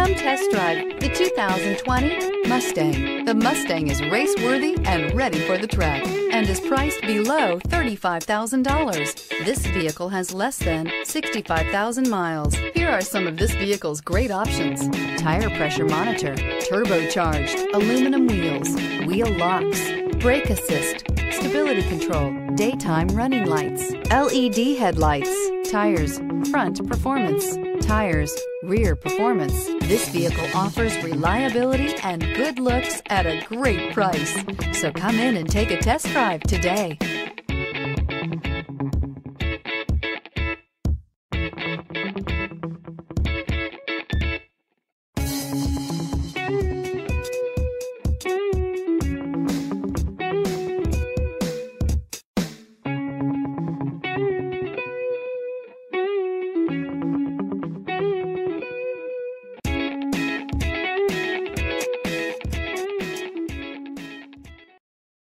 Come test drive the 2020 Mustang. The Mustang is race-worthy and ready for the track and is priced below $35,000. This vehicle has less than 65,000 miles. Here are some of this vehicle's great options. Tire pressure monitor, turbocharged, aluminum wheels, wheel locks, brake assist, stability control, daytime running lights, LED headlights, tires, front performance, tires, rear performance. This vehicle offers reliability and good looks at a great price. So come in and take a test drive today.